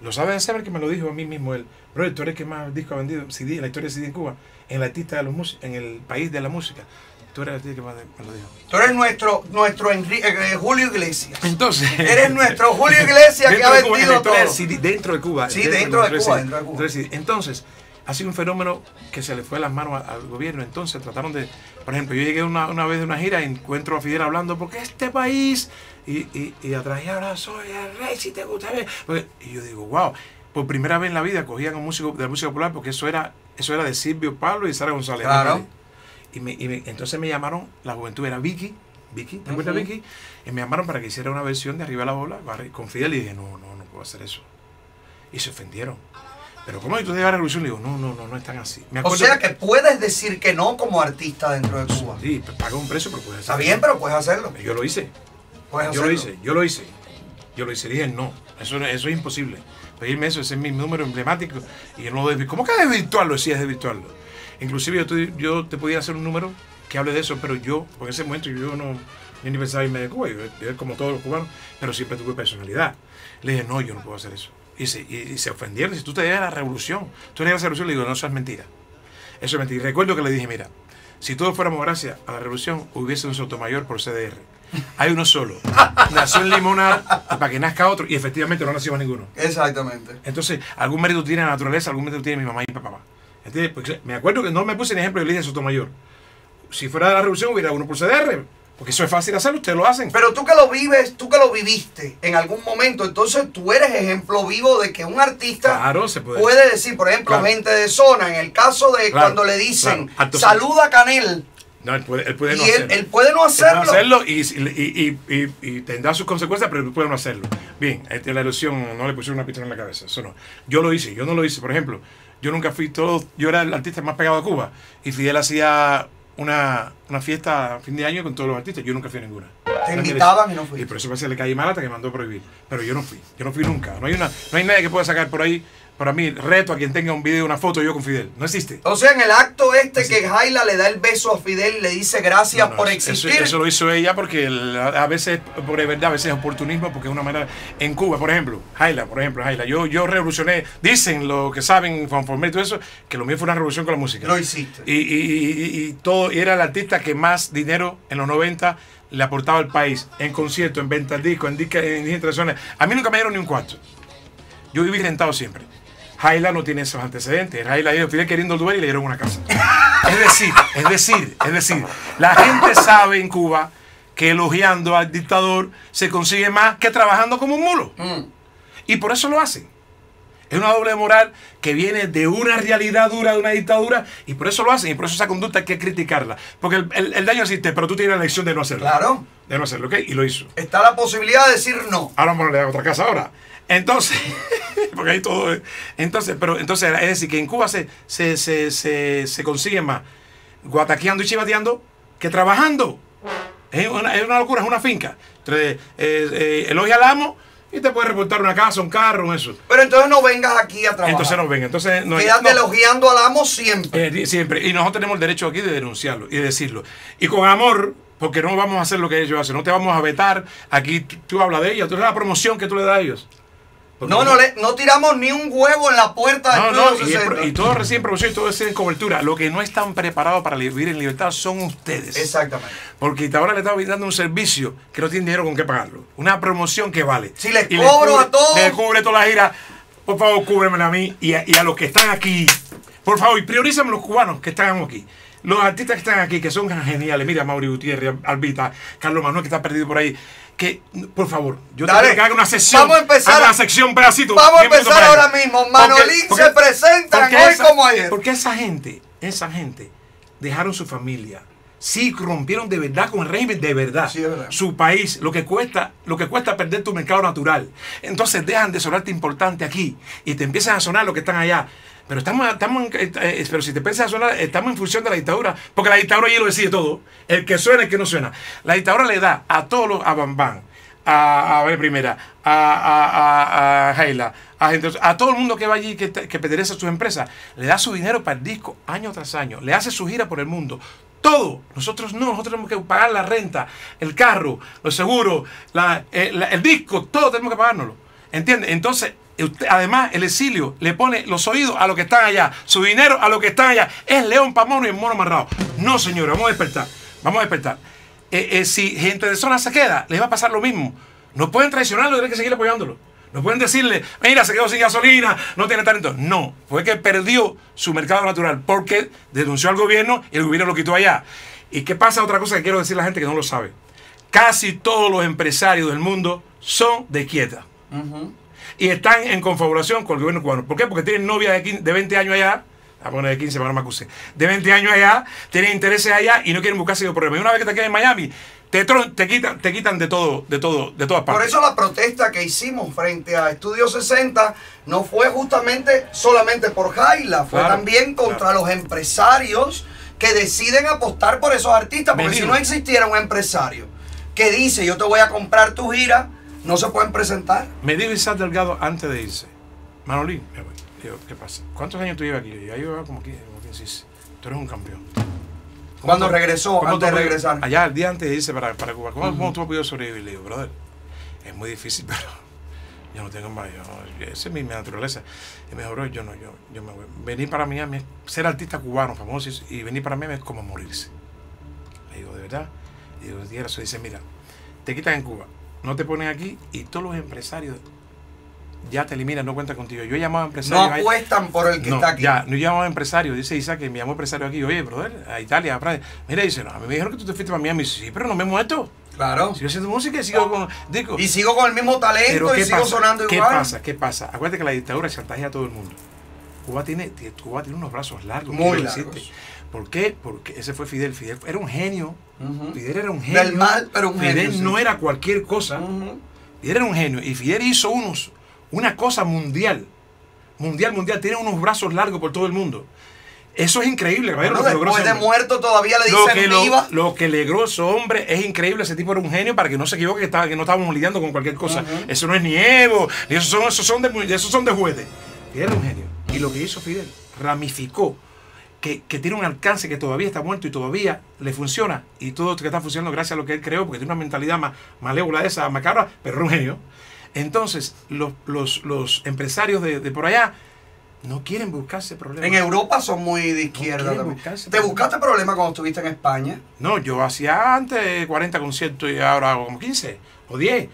Speaker 2: Lo saben saber que me lo dijo a mí mismo él. Bro, tú eres el que más disco ha vendido CD en la historia del CD en Cuba, en el artista de los en el país de la música. Tú eres el artista que más me lo dijo.
Speaker 1: Tú eres nuestro, nuestro Enri- eh, Julio Iglesias.
Speaker 2: Entonces.
Speaker 1: Eres nuestro Julio Iglesias que ha
Speaker 2: Cuba,
Speaker 1: vendido
Speaker 2: del
Speaker 1: todo.
Speaker 2: CD, dentro de Cuba.
Speaker 1: Sí, dentro de Cuba, dentro de Cuba.
Speaker 2: Entonces, ha sido un fenómeno que se le fue las manos al gobierno. Entonces, trataron de. Por ejemplo, yo llegué una, una vez de una gira y encuentro a Fidel hablando, porque este país. Y, y, y atrás, y ahora soy el rey, si te gusta. Porque- Y yo digo, wow. Por primera vez en la vida cogían a un músico de la música popular, porque eso era, eso era de Silvio Pablo y Sara González.
Speaker 1: Claro.
Speaker 2: ¿no? Y, me, y me- entonces me llamaron, la juventud era Vicky, Vicky, ¿te acuerdas. Vicky? Y me llamaron para que hiciera una versión de Arriba la Bola con Fidel y dije, no, no, no puedo hacer eso. Y se ofendieron. Pero ¿cómo tú llevar la revolución? Le digo, no, no, no, no es tan así. Me
Speaker 1: O sea que puedes decir que no como artista dentro de Cuba.
Speaker 2: Sí, paga un precio, pero puedes
Speaker 1: Está
Speaker 2: hacerlo.
Speaker 1: bien, pero puedes hacerlo.
Speaker 2: Yo lo hice.
Speaker 1: Puedes
Speaker 2: Yo
Speaker 1: hacerlo.
Speaker 2: lo hice, yo lo hice. Yo lo hice. Dije, no, eso, eso es imposible. Pedirme eso, ese es mi número emblemático. Y yo no lo ¿Cómo que desvirtuarlo? Sí, es desvirtuarlo. Inclusive yo te, yo te podía hacer un número que hable de eso, pero yo, por ese momento yo no yo ni pensaba irme de Cuba, yo, yo como todos los cubanos, pero siempre tuve personalidad. Le dije, no, yo no puedo hacer eso. Y se, y, se ofendieron. Si tú te llegas a la revolución, tú llegas a la revolución, le digo, no, eso es mentira. Eso es mentira. Y recuerdo que le dije, mira, si todos fuéramos gracias a la revolución, hubiese un Sotomayor por CDR. Hay uno solo. Nació en Limonar para que nazca otro. Y efectivamente no nació más ninguno.
Speaker 1: Exactamente.
Speaker 2: Entonces, algún mérito tiene la naturaleza, algún mérito tiene mi mamá y mi papá. ¿Entiendes? Porque me acuerdo que no me puse en ejemplo y le dije Sotomayor. Si fuera de la revolución hubiera uno por CDR. Porque eso es fácil hacerlo, ustedes lo hacen.
Speaker 1: Pero tú que lo vives, tú que lo viviste en algún momento, entonces tú eres ejemplo vivo de que un artista
Speaker 2: Claro, se puede.
Speaker 1: puede decir, por ejemplo,
Speaker 2: Claro.
Speaker 1: gente de zona, en el caso de
Speaker 2: Claro,
Speaker 1: cuando le dicen, saluda a Canel,
Speaker 2: No, él puede, él puede
Speaker 1: y
Speaker 2: no
Speaker 1: él,
Speaker 2: hacerlo.
Speaker 1: él puede no
Speaker 2: Él puede
Speaker 1: hacerlo.
Speaker 2: hacerlo y, y, y, tendrá sus consecuencias, pero él puede no hacerlo. Bien, la ilusión no le pusieron una pistola en la cabeza, eso no. Yo lo hice, yo no lo hice. Por ejemplo, yo nunca fui todo, yo era el artista más pegado a Cuba y Fidel hacía una, una fiesta a fin de año con todos los artistas, yo nunca fui a ninguna.
Speaker 1: Te invitaban y no
Speaker 2: Y
Speaker 1: fuiste.
Speaker 2: por eso parece que le caí mal hasta que mandó a prohibir. Pero yo no fui, yo no fui nunca. No hay, una, no hay nadie que pueda sacar por ahí, para mí, reto a quien tenga un video, una foto yo con Fidel. No existe.
Speaker 1: O sea, en el acto este que Jaila le da el beso a Fidel le dice gracias
Speaker 2: No, no,
Speaker 1: por
Speaker 2: eso-
Speaker 1: existir.
Speaker 2: Eso, lo hizo ella porque el- a veces, por verdad, a veces es oportunismo, porque es una manera. En Cuba, por ejemplo, Jaila, por ejemplo, Jaila, yo, yo revolucioné, dicen lo que saben, conforme y todo eso, que lo mío fue una revolución con la música.
Speaker 1: Lo hiciste.
Speaker 2: Y, y- y- y todo, y era el artista que más dinero en los 90 le aportaba al país, en concierto, en venta de disco, en discos, en distintas razones. A mí nunca me dieron ni un cuarto. Yo viví rentado siempre. Jaila no tiene esos antecedentes. Jaila Fidel queriendo el duelo y le dieron una casa. Es decir, es decir, es decir, la gente sabe en Cuba que elogiando al dictador se consigue más que trabajando como un mulo.
Speaker 1: Mm.
Speaker 2: Y por eso lo hacen. Es una doble moral que viene de una realidad dura de una dictadura y por eso lo hacen y por eso esa conducta hay que criticarla. Porque el, el- el daño existe, pero tú tienes la elección de no hacerlo.
Speaker 1: Claro.
Speaker 2: De no hacerlo, ¿ok? Y lo hizo.
Speaker 1: Está la posibilidad de decir no.
Speaker 2: Ahora vamos a a otra casa ahora. Entonces, porque ahí todo es- Entonces, pero entonces es decir que en Cuba se, se, se, se, se consigue más guataqueando y chivateando que trabajando. Es una, es una locura, es una finca. Entonces, eh, eh, elogia al amo y te puede reportar una casa, un carro, un eso.
Speaker 1: Pero entonces no vengas aquí a trabajar.
Speaker 2: Entonces nos ven. Entonces no,
Speaker 1: Quédate
Speaker 2: no.
Speaker 1: elogiando al amo siempre.
Speaker 2: Eh, siempre. Y nosotros tenemos el derecho aquí de denunciarlo y de decirlo. Y con amor, porque no vamos a hacer lo que ellos hacen. No te vamos a vetar. Aquí tú, tú hablas de ellos. Tú la promoción que tú le das a ellos. Porque
Speaker 1: No, no, le, no tiramos ni un huevo en la puerta
Speaker 2: No,
Speaker 1: del
Speaker 2: no,
Speaker 1: Estudio
Speaker 2: y, es
Speaker 1: 60.
Speaker 2: pro- y todo recién promoción y todo es en cobertura. Lo que no están preparados para vivir en libertad son ustedes.
Speaker 1: Exactamente.
Speaker 2: Porque ahora le estamos brindando un servicio que no tiene dinero con qué pagarlo. Una promoción que vale.
Speaker 1: Si les
Speaker 2: Y
Speaker 1: cobro
Speaker 2: cubre-
Speaker 1: a todos.
Speaker 2: Le cubre toda la gira. Por favor, cúbremela a mí y a, y a los que están aquí. Por favor, y priorízame los cubanos que están aquí. Los artistas que están aquí, que son geniales. Mira, Mauri Gutiérrez, Albita, Carlos Manuel, que está perdido por ahí. Que, por favor, yo
Speaker 1: Dale.
Speaker 2: te que haga una sesión.
Speaker 1: Vamos a empezar
Speaker 2: haga una sección, pedacito.
Speaker 1: Vamos a
Speaker 2: 10 minutos
Speaker 1: empezar ahora mismo. Manolín
Speaker 2: porque-
Speaker 1: se presentan
Speaker 2: porque
Speaker 1: hoy
Speaker 2: esa-
Speaker 1: como ayer.
Speaker 2: Porque esa gente, esa gente, dejaron su familia. Sí, rompieron de verdad con el régimen de verdad.
Speaker 1: Sí, verdad.
Speaker 2: Su país, lo que cuesta, lo que cuesta perder tu mercado natural. Entonces dejan de sonarte importante aquí y te empiezan a sonar lo que están allá. Pero estamos, estamos eh, eh, pero si te a sonar, estamos en función de la dictadura, porque la dictadura allí lo decide todo. El que suena, el que no suena. La dictadura le da a todos los, a Bambán, a, a primera, a, a, a, a Jaila, a, todo el mundo que va allí, que, que pertenece a sus empresas, le da su dinero para el disco año tras año, le hace su gira por el mundo. Todo. Nosotros no, nosotros tenemos que pagar la renta, el carro, los seguros, la- eh, el disco, todo tenemos que pagárnoslo. ¿Entiendes? Entonces, además, el exilio le pone los oídos a los que están allá, su dinero a los que están allá. Es león para mono y el mono amarrado. No, señores, vamos a despertar. Vamos a despertar. Eh, eh, si gente de zona se queda, les va a pasar lo mismo. No pueden traicionarlo, tienen que seguir apoyándolo. No pueden decirle, mira, se quedó sin gasolina, no tiene talento. No, fue que perdió su mercado natural porque denunció al gobierno y el gobierno lo quitó allá. ¿Y qué pasa? Otra cosa que quiero decir a la gente que no lo sabe. Casi todos los empresarios del mundo son de
Speaker 1: Ujú.
Speaker 2: Y están en confabulación con el gobierno cubano. ¿Por qué? Porque tienen novia de, 15 de 20 años allá, a poner de 15 para no me acuse, de 20 años allá, tienen intereses allá y no quieren buscarse problemas. Y una vez que te quedas en Miami, te, te quitan, te quitan de todo, de todo, de todas partes.
Speaker 1: Por eso la protesta que hicimos frente a Estudio 60 no fue justamente solamente por Jaila, fue
Speaker 2: Claro,
Speaker 1: también contra
Speaker 2: claro.
Speaker 1: los empresarios que deciden apostar por esos artistas. Porque si no existiera un empresario que dice yo te voy a comprar tu gira, no se pueden presentar.
Speaker 2: Me dijo Isaac Delgado antes de irse. Manolín, me voy. Digo, ¿qué pasa? ¿Cuántos años tú llevas aquí? Yo llevo como 15, como 15. Tú eres un campeón. ¿Cómo
Speaker 1: Cuando regresó, antes de regresar.
Speaker 2: Allá, el día antes de irse para, para Cuba. ¿Cómo, cómo tú has podido sobrevivir? Le digo, brother, es muy difícil, pero yo no tengo más. Yo, esa es mi, mi naturaleza. Y me dijo, bro, yo no, yo, yo me voy. Venir para Miami, es ser artista cubano, famoso, y venir para Miami es como morirse. Le digo, ¿de verdad? Y digo, y eso dice, mira, te quitan en Cuba, no te ponen aquí y todos los empresarios ya te eliminan, no cuentan contigo. Yo he llamado a
Speaker 1: No
Speaker 2: empresarios. ahí-
Speaker 1: apuestan por el que
Speaker 2: no,
Speaker 1: está aquí.
Speaker 2: Ya, no llamaba a empresario. Dice Isaac que me llamó empresario aquí. Oye, brother, a Italia, a Francia. Mira, dice, no, a mí me dijeron que tú te fuiste para Miami. Sí, pero no me he muerto.
Speaker 1: Claro.
Speaker 2: Sigo haciendo música y sigo con discos.
Speaker 1: Y sigo con el mismo talento y sigo sonando
Speaker 2: ¿Qué
Speaker 1: igual.
Speaker 2: pasa? ¿Qué pasa? Acuérdate que la dictadura chantajea a todo el mundo. Cuba tiene, tie- Cuba tiene unos brazos largos.
Speaker 1: Muy largos.
Speaker 2: decirte. ¿Por qué? Porque ese fue Fidel. Fidel era un genio. Fidel era un genio.
Speaker 1: Del mal, pero un
Speaker 2: Fidel
Speaker 1: genio, sí.
Speaker 2: no era cualquier cosa. Fidel era un genio. Y Fidel hizo unos, una cosa mundial. Mundial, mundial. Tiene unos brazos largos por todo el mundo. Eso es increíble, caballero,
Speaker 1: Bueno,
Speaker 2: lo que
Speaker 1: después de muerto todavía le
Speaker 2: Lo
Speaker 1: dicen
Speaker 2: que, lo,
Speaker 1: viva.
Speaker 2: lo que logró ese hombre es increíble. Ese tipo era un genio para que no se equivoque que, estaba, que no estábamos lidiando con cualquier cosa. Eso no es ni Evo, esos son, esos son de, esos son de juguete. Fidel era un genio. Y lo que hizo Fidel, ramificó, que, que tiene un alcance que todavía está muerto y todavía le funciona. Y todo esto que está funcionando gracias a lo que él creó, porque tiene una mentalidad más malévola de esa, macabra, pero era un genio. Entonces, los, los, los empresarios de, de por allá no quieren buscarse problemas.
Speaker 1: En Europa son muy de izquierda también.
Speaker 2: buscarse
Speaker 1: ¿Te
Speaker 2: problemas.
Speaker 1: buscaste problemas cuando estuviste en España?
Speaker 2: No, yo hacía antes 40 conciertos y ahora hago como 15 o 10.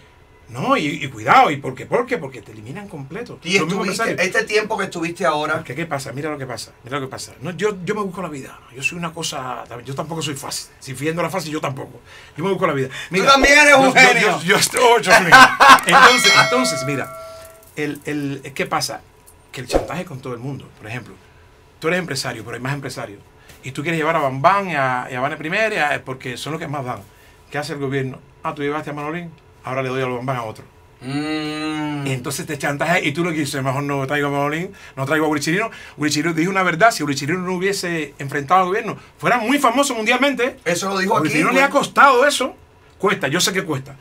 Speaker 2: No, y, cuidado, ¿y por qué? ¿Por qué? Porque te eliminan completo.
Speaker 1: Y este tiempo que estuviste ahora.
Speaker 2: ¿Qué, ¿Qué pasa? Mira lo que pasa. Mira lo que pasa. No, yo, yo me busco la vida. Yo soy una cosa. Yo tampoco soy fácil. Si fiendo la fácil, yo tampoco. Yo me busco la vida.
Speaker 1: Tú también eres un genio.
Speaker 2: Yo, estoy ocho entonces, entonces, mira. El, el, ¿Qué pasa? Que el chantaje con todo el mundo. Por ejemplo, tú eres empresario, pero hay más empresarios. Y tú quieres llevar a Bambán y a, y a Bane Primera porque son los que más dan. ¿Qué hace el gobierno? Ah, tú llevaste a Manolín ahora le doy al bombán a otro. Mm. Y entonces te chantaje y tú lo que dices, mejor no traigo a Manolín, no traigo a Urichirino. Urichirino dijo una verdad, si Urichirino no hubiese enfrentado al gobierno, fuera muy famoso mundialmente.
Speaker 1: Eso lo dijo
Speaker 2: aquí. no le ha costado eso. Cuesta, yo sé que cuesta.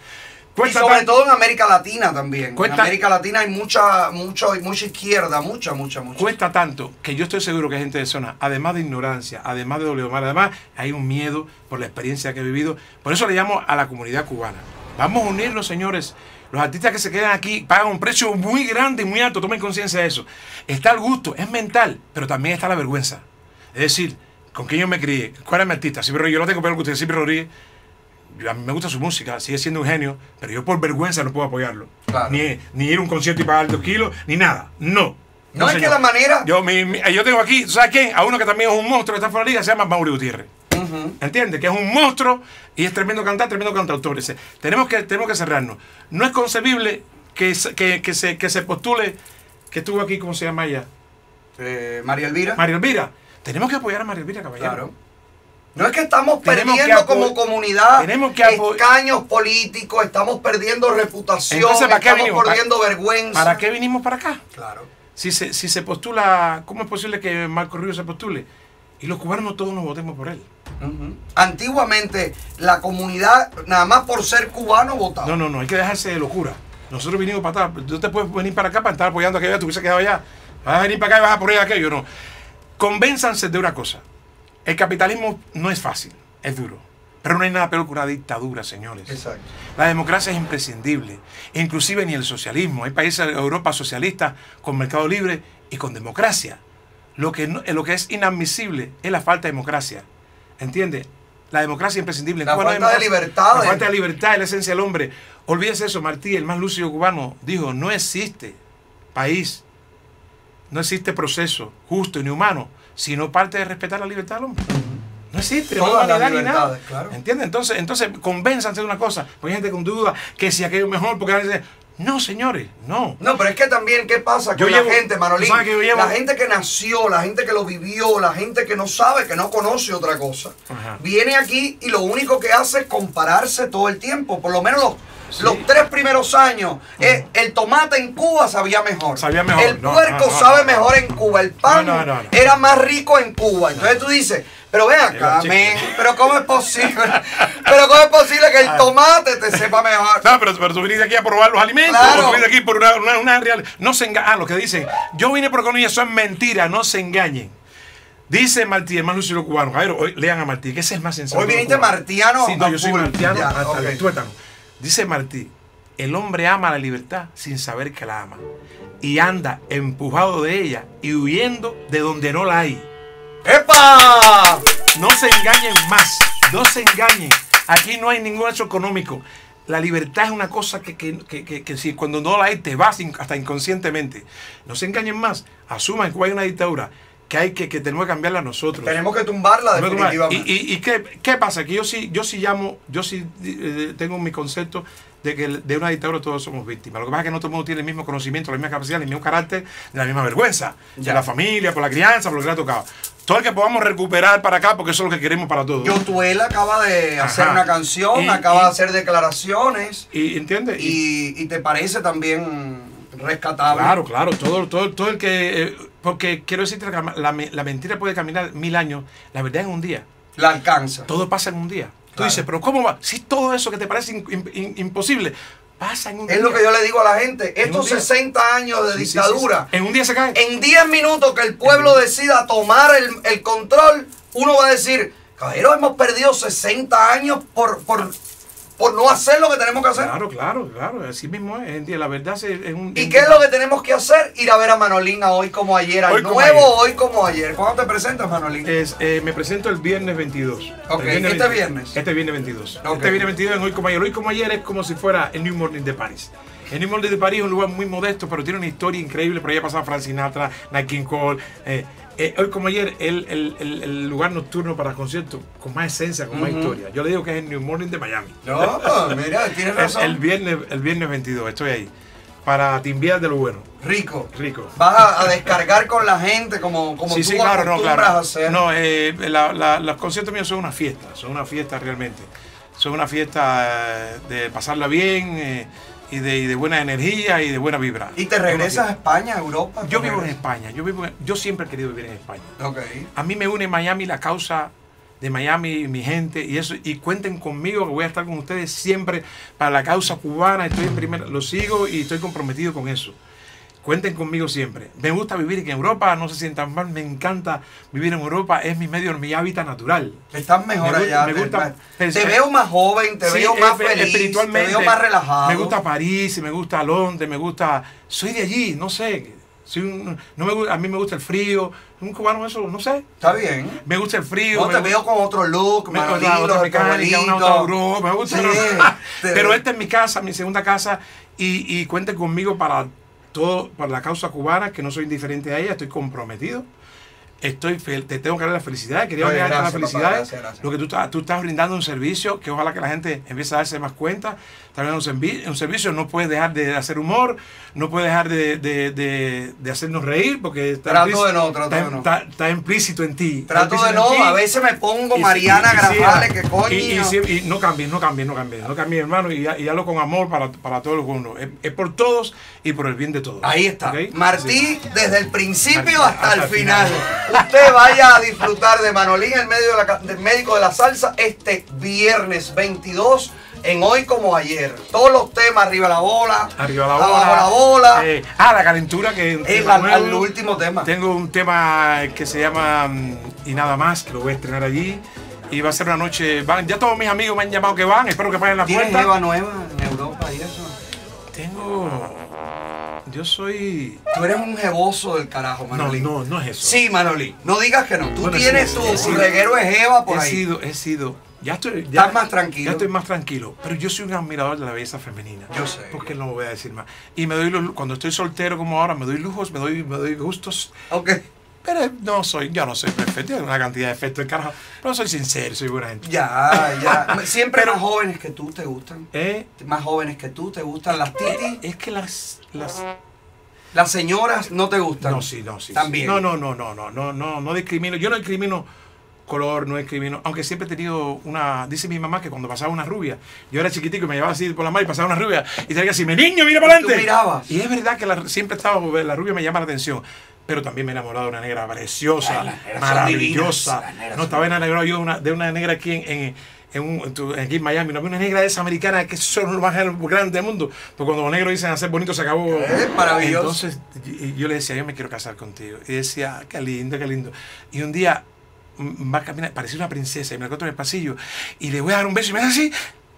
Speaker 1: cuesta y sobre todo en América Latina también. en América Latina hay mucha, mucha, mucha izquierda, mucha, mucha, mucha.
Speaker 2: Cuesta tanto que yo estoy seguro que hay gente de zona, además de ignorancia, además de doble además hay un miedo por la experiencia que he vivido. Por eso le llamo a la comunidad cubana. Vamos a unirnos, señores. Los artistas que se quedan aquí pagan un precio muy grande y muy alto. Tomen conciencia de eso. Está el gusto, es mental, pero también está la vergüenza. Es decir, ¿con quién yo me crié? ¿Cuál es mi artista? Siempre, yo no tengo pelo con usted, siempre Rodríguez. a mí me gusta su música, sigue siendo un genio, pero yo por vergüenza no puedo apoyarlo. Ni, ni ir a un concierto y pagar dos kilos, ni nada. No.
Speaker 1: No, es que la manera.
Speaker 2: Yo, yo tengo aquí, ¿sabes quién? A uno que también es un monstruo que está fuera de la liga, se llama Mauri Gutiérrez. ¿Entiendes? Que es un monstruo y es tremendo cantar, tremendo cantautor. tenemos, que, tenemos que cerrarnos. No es concebible que, que, que, se, que se postule, que estuvo aquí, ¿cómo se llama ella?
Speaker 1: Eh, María Elvira.
Speaker 2: María Elvira. Tenemos que apoyar a María Elvira, caballero.
Speaker 1: No es que estamos perdiendo como comunidad tenemos que escaños políticos, estamos perdiendo reputación, estamos perdiendo vergüenza.
Speaker 2: ¿Para qué vinimos para acá?
Speaker 1: Claro.
Speaker 2: Si se, si se postula, ¿cómo es posible que Marco Río se postule? Y los cubanos todos nos votemos por él.
Speaker 1: Antiguamente, la comunidad, nada más por ser cubano, votaba.
Speaker 2: No, no, no, hay que dejarse de locura. Nosotros vinimos para atrás. Tú te puedes venir para acá para estar apoyando a aquello, tú hubiese quedado allá. Vas a venir para acá y vas a apoyar aquello. No. Convénzanse de una cosa. El capitalismo no es fácil, es duro. Pero no hay nada peor que una dictadura, señores.
Speaker 1: Exacto.
Speaker 2: La democracia es imprescindible. Inclusive ni el socialismo. Hay países de Europa socialistas con mercado libre y con democracia. Lo que, lo que es inadmisible es la falta de democracia. ¿Entiende? La democracia es imprescindible.
Speaker 1: La falta de libertad.
Speaker 2: La falta de libertad es la esencia del hombre. Olvídese eso, Martí, el más lúcido cubano, dijo, no existe país, no existe proceso justo ni humano, sino parte de respetar la libertad del hombre. No existe, no humanidad ni nada. Claro. ¿Entiendes? Entonces, entonces, convénzanse de una cosa. Porque hay gente con duda que si aquello es mejor, porque a veces no, señores, no.
Speaker 1: No, pero es que también, ¿qué pasa con la gente, Manolín? La gente que nació, la gente que lo vivió, la gente que no sabe, que no conoce otra cosa, viene aquí y lo único que hace es compararse todo el tiempo. Por lo menos los, los tres primeros años. Eh, el tomate en Cuba sabía mejor.
Speaker 2: Sabía mejor.
Speaker 1: El puerco sabe mejor en Cuba. El pan era más rico en Cuba. Entonces tú dices, pero ven acá, pero ¿cómo es posible? pero ¿cómo es posible que el ah. tomate te sepa mejor?
Speaker 2: No, pero, pero tú viniste aquí a probar los alimentos, claro. tú viniste aquí por una, una, real... No se engañen, ah, lo que dicen, yo vine por economía, eso es mentira, no se engañen. Dice Martí, el más lúcido cubano. A ver, hoy, lean a Martí, que ese es más sensato.
Speaker 1: Hoy viniste martiano.
Speaker 2: Sí, no, yo soy martiano hasta el tuétano. Dice Martí, el hombre ama la libertad sin saber que la ama. Y anda empujado de ella y huyendo de donde no la hay.
Speaker 1: ¡Epa!
Speaker 2: No se engañen más, no se engañen. Aquí no hay ningún hecho económico. La libertad es una cosa que, que, si cuando no la hay te vas hasta inconscientemente. No se engañen más. Asuman que hay una dictadura que hay que, que tenemos que cambiarla nosotros.
Speaker 1: Tenemos que tumbarla definitivamente.
Speaker 2: ¿Y, y, qué, qué, pasa? Que yo sí, yo sí llamo, yo sí eh, tengo mi concepto de que de una dictadura todos somos víctimas. Lo que pasa es que no todo el mundo tiene el mismo conocimiento, la misma capacidad, el mismo carácter, la misma vergüenza. De la familia, por la crianza, por lo que le ha tocado. Todo el que podamos recuperar para acá, porque eso es lo que queremos para todos.
Speaker 1: Yotuel acaba de hacer una canción, acaba de hacer declaraciones.
Speaker 2: Y, ¿Entiendes?
Speaker 1: Y, te parece también rescatable.
Speaker 2: Claro, claro. Todo, todo, todo el que. Eh, porque quiero decirte que la, la mentira puede caminar mil años, la verdad en un día.
Speaker 1: La alcanza.
Speaker 2: Todo pasa en un día. Tú dices, pero ¿cómo va? Si todo eso que te parece imposible pasa en un
Speaker 1: día. Es lo que yo le digo a la gente. Estos 60 años de dictadura.
Speaker 2: en un día se cae.
Speaker 1: En 10 minutos que el pueblo decida tomar el, control, uno va a decir, caballero, hemos perdido 60 años por, por, por no hacer lo que tenemos que hacer.
Speaker 2: Claro, claro, claro, así mismo es. La verdad es, es un...
Speaker 1: ¿Y qué es lo que tenemos que hacer? Ir a ver a Manolín a hoy como ayer, al
Speaker 2: Hoy como
Speaker 1: nuevo
Speaker 2: ayer.
Speaker 1: hoy como ayer. ¿Cuándo te presentas, Manolín?
Speaker 2: Es, eh, me presento el viernes 22.
Speaker 1: Ok,
Speaker 2: El viernes
Speaker 1: ¿este
Speaker 2: 22.
Speaker 1: viernes?
Speaker 2: Este viernes 22.
Speaker 1: Ok.
Speaker 2: Este viernes 22 en Hoy como ayer. Hoy como ayer es como si fuera el New Morning de París. El New Morning de París es un lugar muy modesto, pero tiene una historia increíble. Por ahí ha pasado Frank Sinatra, Nat King Cole. eh, eh, hoy como ayer, el, el- el- el lugar nocturno para conciertos con más esencia, con más historia. Yo le digo que es el New Morning de Miami.
Speaker 1: No, mira, tienes razón.
Speaker 2: el viernes, el viernes 22, estoy ahí. Para timbiar de lo bueno.
Speaker 1: Rico.
Speaker 2: Rico.
Speaker 1: Vas a, a descargar con la gente como, como
Speaker 2: sí,
Speaker 1: tú
Speaker 2: sí, claro, no, claro.
Speaker 1: a hacer.
Speaker 2: No, eh, la- la- los conciertos míos son una fiesta, son una fiesta realmente. Son una fiesta eh, de pasarla bien eh, y, de, y de buena energía y de buena vibra.
Speaker 1: ¿Y te regresas a España, a Europa?
Speaker 2: Yo
Speaker 1: ¿Te
Speaker 2: vivo en? España, yo, vivo en- yo siempre he querido vivir en España.
Speaker 1: Ok.
Speaker 2: A mí me une Miami la causa de Miami, mi gente, y eso, y cuenten conmigo que voy a estar con ustedes siempre para la causa cubana, estoy en primera, lo sigo y estoy comprometido con eso. Cuenten conmigo siempre. Me gusta vivir en Europa, no se sientan mal, me encanta vivir en Europa, es mi medio, mi hábitat natural.
Speaker 1: Estás mejor
Speaker 2: Me
Speaker 1: allá.
Speaker 2: me
Speaker 1: te-
Speaker 2: gusta-
Speaker 1: te,
Speaker 2: es-
Speaker 1: veo más joven, te
Speaker 2: Sí,
Speaker 1: veo más feliz,
Speaker 2: espiritualmente,
Speaker 1: te veo más relajado.
Speaker 2: Me gusta París, me gusta Londres, me gusta. Soy de allí, no sé. Soy un- no me, a mí me gusta el frío. Un cubano, eso, no sé.
Speaker 1: Está bien.
Speaker 2: Me gusta el frío.
Speaker 1: No, te veo con otro look,
Speaker 2: me gusta otra mecánica, una
Speaker 1: abuelitos.
Speaker 2: otra Europa, me gusta.
Speaker 1: Sí, te-
Speaker 2: Pero esta es mi casa, mi segunda casa, y, y cuenten conmigo para todo, para la causa cubana, que no soy indiferente a ella, estoy comprometido. Estoy te tengo que dar la felicidad, quería
Speaker 1: Oye,
Speaker 2: las
Speaker 1: gracias, papá,
Speaker 2: felicidades.
Speaker 1: gracias, gracias.
Speaker 2: Lo que tú, estás- tú estás brindando un servicio que ojalá que la gente empiece a darse más cuenta. Estás brindando un, un servicio, no puedes dejar de hacer humor, no puedes dejar de, de- de- de hacernos reír, porque está,
Speaker 1: Trato
Speaker 2: implícito-
Speaker 1: de no, trato
Speaker 2: está-
Speaker 1: de no.
Speaker 2: está- está implícito en ti.
Speaker 1: Trato de no, a veces me pongo
Speaker 2: Y-
Speaker 1: Mariana
Speaker 2: sí,
Speaker 1: que coño.
Speaker 2: Y, y y no cambies, no cambies, no cambies, no cambies, hermano, y, hazlo con amor para, para todos los. Es, es por todos y por el bien de todos.
Speaker 1: Ahí está.
Speaker 2: ¿Ok?
Speaker 1: Martí,
Speaker 2: Sí.
Speaker 1: desde el principio
Speaker 2: Martí,
Speaker 1: hasta, el
Speaker 2: hasta el
Speaker 1: final.
Speaker 2: final.
Speaker 1: Usted vaya a disfrutar de Manolín, el medio de la, del médico de la salsa, este viernes 22 en Hoy como Ayer. Todos los temas, arriba la bola,
Speaker 2: Arriba la bola.
Speaker 1: abajo la bola.
Speaker 2: Eh, ah, la calentura que
Speaker 1: es
Speaker 2: nuevo.
Speaker 1: último tema.
Speaker 2: Tengo un tema que se llama mm, Y nada más, que lo voy a estrenar allí. Y va a ser una noche. Van, ya todos mis amigos me han llamado que van. Espero que paguen la
Speaker 1: ¿Tienes
Speaker 2: puerta.
Speaker 1: Eva nueva en Europa y eso?
Speaker 2: Tengo. Yo soy.
Speaker 1: Tú eres un jeboso del carajo,
Speaker 2: No,
Speaker 1: Manolín.
Speaker 2: no, no es eso.
Speaker 1: Sí, Manolín. No digas que no. Tú
Speaker 2: Bueno,
Speaker 1: tienes
Speaker 2: sí,
Speaker 1: tu, reguero de jeva por
Speaker 2: he
Speaker 1: ahí.
Speaker 2: sido, he sido. Ya estoy. Ya,
Speaker 1: Estás más tranquilo.
Speaker 2: Ya estoy más tranquilo. Pero yo soy un admirador de la belleza femenina.
Speaker 1: Yo sé.
Speaker 2: Porque no lo voy a decir más. Y me doy cuando estoy soltero como ahora, me doy lujos, me doy, me doy gustos.
Speaker 1: Ok.
Speaker 2: Pero no soy, yo no soy perfecto, tengo una cantidad de efectos de carajo. Pero soy sincero, soy buena gente.
Speaker 1: Ya, ya. Siempre
Speaker 2: Pero-
Speaker 1: más jóvenes que tú te gustan.
Speaker 2: Eh,
Speaker 1: Más jóvenes que tú te gustan las titis.
Speaker 2: es que las, las
Speaker 1: Las señoras no te gustan.
Speaker 2: No, sí, no, sí. sí.
Speaker 1: También.
Speaker 2: No, no, no, no, no, no, no, no discrimino. Yo no discrimino color, no discrimino. Aunque siempre he tenido una. Dice mi mamá que cuando pasaba una rubia, yo era chiquitico y me llevaba así por la mano y pasaba una rubia y tenía que decirme, niño, mira para
Speaker 1: ¿Y
Speaker 2: adelante.
Speaker 1: mirabas?
Speaker 2: Y es verdad que la- siempre estaba, la rubia me llama la atención. Pero también me he enamorado de una negra preciosa,
Speaker 1: Ay,
Speaker 2: maravillosa.
Speaker 1: divinas,
Speaker 2: No, estaba enamorado yo de una, de una negra aquí en, en, en un- en tu- aquí en Miami. No había una negra de esa americana que son los más grandes del mundo. Porque cuando los negros dicen hacer bonito se acabó.
Speaker 1: Es maravilloso.
Speaker 2: Entonces y- y yo le decía, yo me quiero casar contigo. Y decía, qué lindo, qué lindo. Y un día mm, va a caminar, parecía una princesa, y me la encuentro en el pasillo, y le voy a dar un beso y me da así.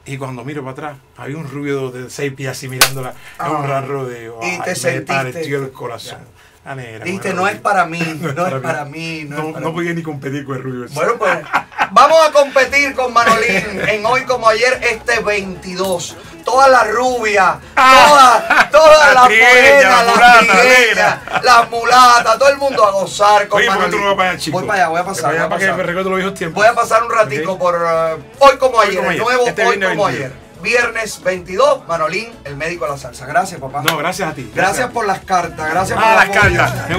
Speaker 2: Y cuando miro para atrás, había un rubio de seis pies así mirándola, a un raro de.
Speaker 1: Y
Speaker 2: ay,
Speaker 1: te
Speaker 2: me
Speaker 1: sentiste-
Speaker 2: partió el corazón. La negra,
Speaker 1: Dijiste,
Speaker 2: mujer
Speaker 1: no es para mí, no es para mí, no
Speaker 2: No,
Speaker 1: es para
Speaker 2: no
Speaker 1: mí.
Speaker 2: podía ni competir con el rubio.
Speaker 1: Bueno, pues vamos a competir con Manolín en hoy como ayer, este 22. Todas las rubias,
Speaker 2: Ah,
Speaker 1: todas, todas
Speaker 2: la
Speaker 1: las morenas,
Speaker 2: la
Speaker 1: las
Speaker 2: mulata,
Speaker 1: las mulatas, todo el mundo a gozar con
Speaker 2: Oye, ¿por qué tú
Speaker 1: Manolín.
Speaker 2: no vas para allá, chico?
Speaker 1: Voy para allá, voy a pasar.
Speaker 2: Voy
Speaker 1: a
Speaker 2: para que
Speaker 1: pasar.
Speaker 2: me recuerdo los viejos tiempos.
Speaker 1: Voy a pasar un ratico por uh, hoy como
Speaker 2: Hoy
Speaker 1: ayer,
Speaker 2: como
Speaker 1: el
Speaker 2: ayer,
Speaker 1: nuevo
Speaker 2: este
Speaker 1: hoy como
Speaker 2: 22.
Speaker 1: ayer. Viernes 22, Manolín, el médico de la salsa. Gracias, papá.
Speaker 2: No, gracias a ti.
Speaker 1: Gracias por las cartas, gracias
Speaker 2: Ah,
Speaker 1: por
Speaker 2: las cartas.